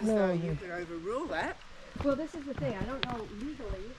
sounds as No, though you- you could overrule that. Well, this is the thing, I don't know legally.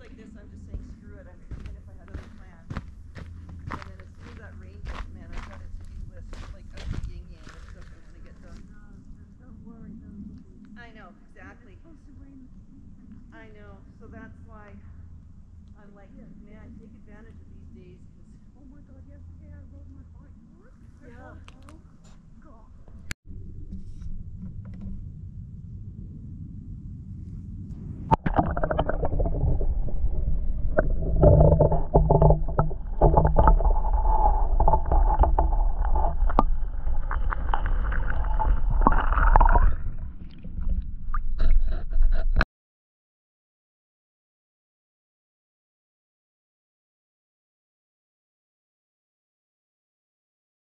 like this, I'm just saying screw it, I even if I had other plans. And then as soon as that rain man, I've got a to-do list, like a yin yang of stuff I wanna get done. Don't worry. I know, exactly. I know.